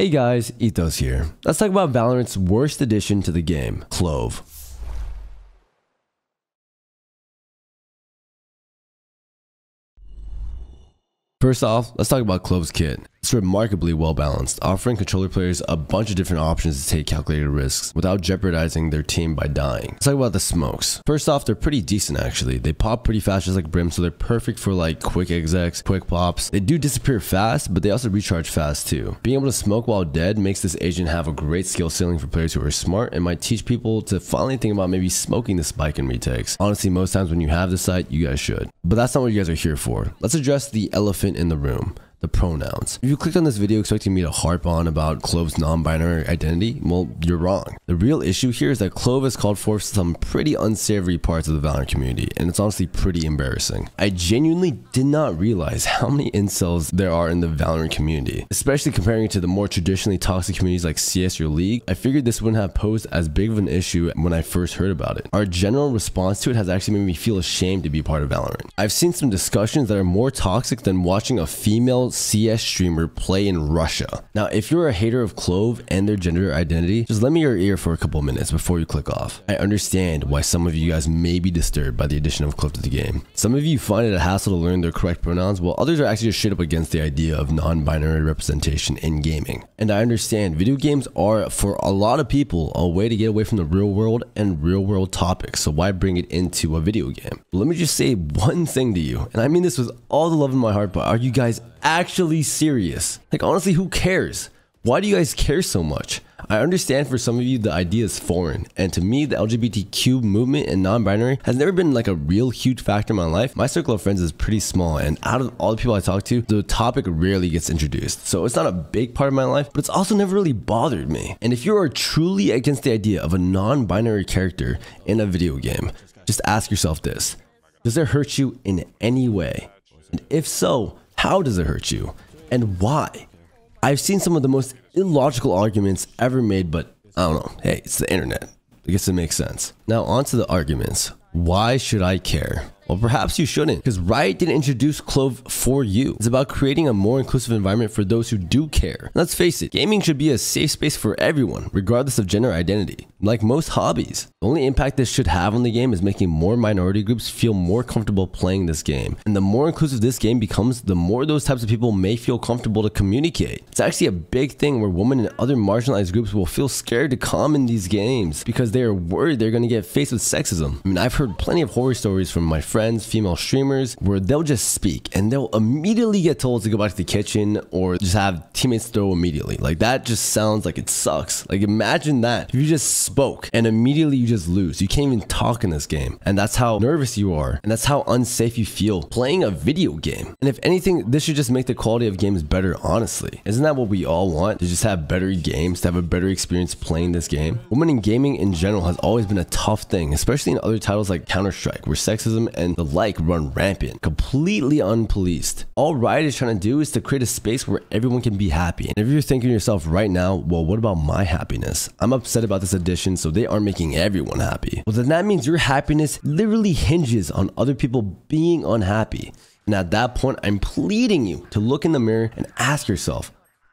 Hey guys, Ethos here. Let's talk about Valorant's worst addition to the game, Clove. First off, let's talk about Clove's kit. It's remarkably well balanced, offering controller players a bunch of different options to take calculated risks without jeopardizing their team by dying. Let's talk about the smokes. First off, they're pretty decent actually. They pop pretty fast just like Brim, so they're perfect for like quick execs, quick pops. They do disappear fast, but they also recharge fast too. Being able to smoke while dead makes this agent have a great skill ceiling for players who are smart and might teach people to finally think about maybe smoking the spike in retakes. Honestly, most times when you have the sight, you guys should. But that's not what you guys are here for. Let's address the elephant in the room the pronouns. If you clicked on this video expecting me to harp on about Clove's non-binary identity, well, you're wrong. The real issue here is that Clove has called forth some pretty unsavory parts of the Valorant community, and it's honestly pretty embarrassing. I genuinely did not realize how many incels there are in the Valorant community, especially comparing it to the more traditionally toxic communities like CS or League. I figured this wouldn't have posed as big of an issue when I first heard about it. Our general response to it has actually made me feel ashamed to be part of Valorant. I've seen some discussions that are more toxic than watching a female CS streamer play in Russia. Now, if you're a hater of Clove and their gender identity, just lend me your ear for a couple minutes before you click off. I understand why some of you guys may be disturbed by the addition of Clove to the game. Some of you find it a hassle to learn their correct pronouns, while others are actually just straight up against the idea of non-binary representation in gaming. And I understand video games are, for a lot of people, a way to get away from the real world and real world topics, so why bring it into a video game? But let me just say one thing to you, and I mean this with all the love in my heart, but are you guys actually serious? Like, honestly, who cares? Why do you guys care so much? I understand for some of you the idea is foreign, and to me, the LGBTQ movement and non binary has never been like a real huge factor in my life. My circle of friends is pretty small, and out of all the people I talk to, the topic rarely gets introduced. So it's not a big part of my life, but it's also never really bothered me. And if you are truly against the idea of a non binary character in a video game, just ask yourself this Does it hurt you in any way? And if so, how does it hurt you? And why? I've seen some of the most illogical arguments ever made, but I don't know. Hey, it's the internet. I guess it makes sense. Now, on to the arguments. Why should I care? Well, perhaps you shouldn't, because Riot didn't introduce Clove for you. It's about creating a more inclusive environment for those who do care. Let's face it, gaming should be a safe space for everyone, regardless of gender identity. Like most hobbies, the only impact this should have on the game is making more minority groups feel more comfortable playing this game. And the more inclusive this game becomes, the more those types of people may feel comfortable to communicate. It's actually a big thing where women and other marginalized groups will feel scared to come in these games because they are worried they're going to get faced with sexism. I mean, I've heard plenty of horror stories from my friends friends, female streamers, where they'll just speak and they'll immediately get told to go back to the kitchen or just have teammates throw immediately. Like that just sounds like it sucks. Like imagine that. If you just spoke and immediately you just lose. You can't even talk in this game. And that's how nervous you are. And that's how unsafe you feel playing a video game. And if anything, this should just make the quality of games better, honestly. Isn't that what we all want? To just have better games, to have a better experience playing this game? Women in gaming in general has always been a tough thing, especially in other titles like Counter-Strike, where sexism and and the like run rampant, completely unpoliced. All Riot is trying to do is to create a space where everyone can be happy. And if you're thinking to yourself right now, well, what about my happiness? I'm upset about this addition, so they aren't making everyone happy. Well, then that means your happiness literally hinges on other people being unhappy. And at that point, I'm pleading you to look in the mirror and ask yourself,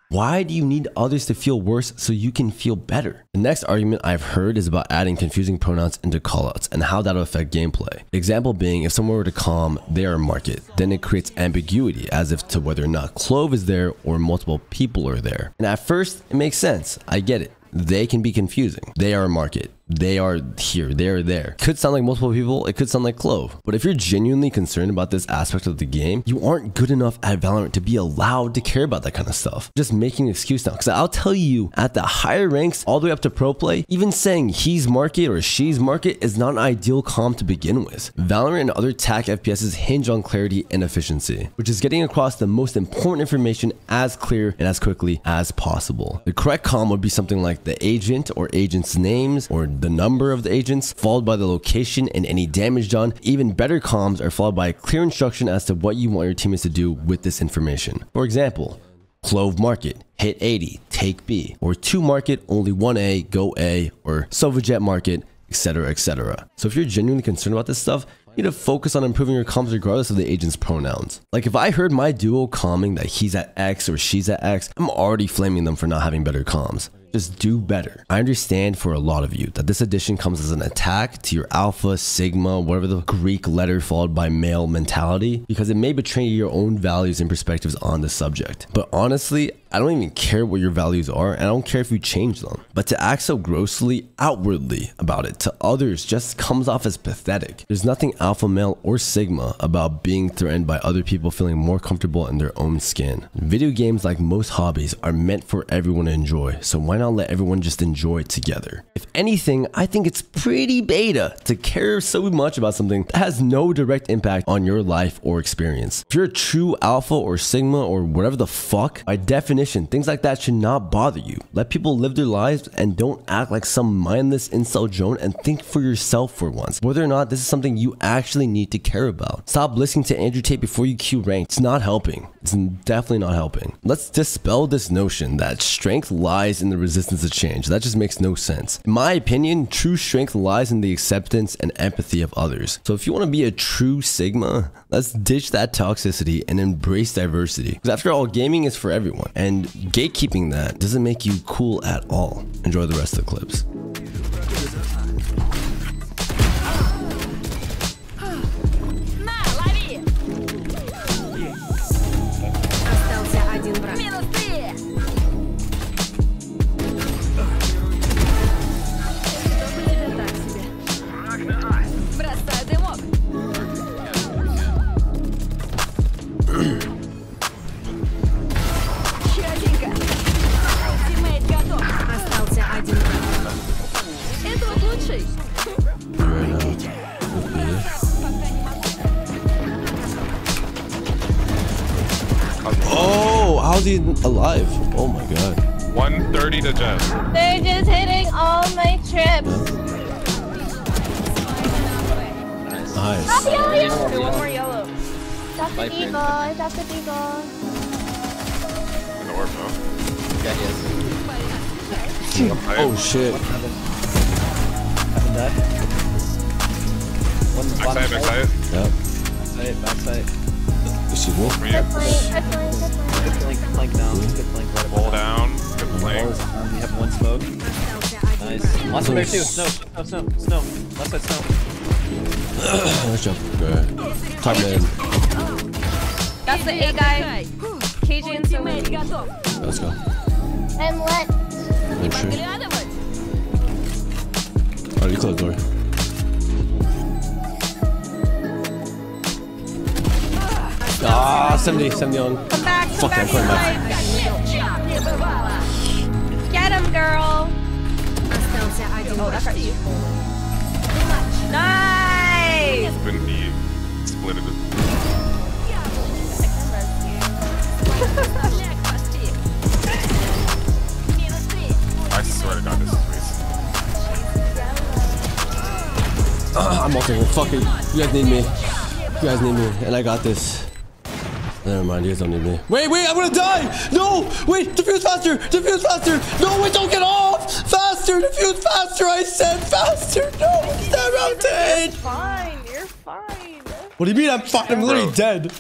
why do you need others to feel worse so you can feel better? The next argument I've heard is about adding confusing pronouns into callouts and how that'll affect gameplay. Example being, if someone were to calm their market, then it creates ambiguity as if to whether or not Clove is there or multiple people are there. And at first, it makes sense. I get it. They can be confusing. They are a market they are here, they are there. Could sound like multiple people, it could sound like Clove. But if you're genuinely concerned about this aspect of the game, you aren't good enough at Valorant to be allowed to care about that kind of stuff. Just making an excuse now. Because I'll tell you, at the higher ranks, all the way up to pro play, even saying he's market or she's market is not an ideal comp to begin with. Valorant and other TAC FPSs hinge on clarity and efficiency, which is getting across the most important information as clear and as quickly as possible. The correct comp would be something like the agent or agent's names or the number of the agents, followed by the location and any damage done. Even better comms are followed by a clear instruction as to what you want your teammates to do with this information. For example, Clove Market, hit 80, take B, or 2 Market, only 1A, go A, or Sova Jett Market, etc., etc. So if you're genuinely concerned about this stuff, You need to focus on improving your comms regardless of the agent's pronouns. Like if I heard my duo calming that he's at X or she's at X, I'm already flaming them for not having better comms. Just do better. I understand for a lot of you that this addition comes as an attack to your alpha, sigma, whatever the Greek letter followed by male mentality, because it may betray your own values and perspectives on the subject. But honestly, I don't even care what your values are, and I don't care if you change them. But to act so grossly, outwardly about it to others just comes off as pathetic. There's nothing alpha male or sigma about being threatened by other people feeling more comfortable in their own skin. Video games, like most hobbies, are meant for everyone to enjoy, so why not let everyone just enjoy it together? If anything, I think it's pretty beta to care so much about something that has no direct impact on your life or experience. If you're a true alpha or sigma or whatever the fuck, by definition, things like that should not bother you. Let people live their lives and don't act like some mindless incel drone and think for yourself for once, whether or not this is something you actually need to care about. Stop listening to Andrew Tate before you queue rank. It's not helping. It's definitely not helping. Let's dispel this notion that strength lies in the resistance to change. That just makes no sense. In my opinion, true strength lies in the acceptance and empathy of others. So if you want to be a true Sigma, let's ditch that toxicity and embrace diversity. Because after all, gaming is for everyone. And gatekeeping that doesn't make you cool at all. Enjoy the rest of the clips. How's he alive? Oh my god. 130 to Jett. They're just hitting all my trips. Nice. Okay, one more yellow. That's the eagle. That's the eagle. An orb, no? Oh shit. Backside, backside. Yep. Backside, backside. Excuse me. For you. Good flank, good flank, good flank. Good flank, flank down. Good flank right Wall down. Good flank. Um, we have one smoke. Nice. Lots of there too. Snow, snow, snow, snow. Left side snow. Let's jump. Good. Top mid. That's the A guy. KJ and so Let's go. And let. Oh, sure. Alright, you close door. Ah. ah, 70, 70 on. Come back. Fuck, I quit my... Get him, girl! Nice! Split it. I swear to God, this is crazy. Uh, I'm also fucking. You guys need me. You guys need me, and I got this. Never mind, you guys don't need me. Wait, wait, I'm gonna die! No! Wait, defuse faster! Defuse faster! No, wait, don't get off! Faster! Defuse faster! I said faster! No! Step out dead! Fine. You're fine. What do you mean I'm fine? I'm literally dead.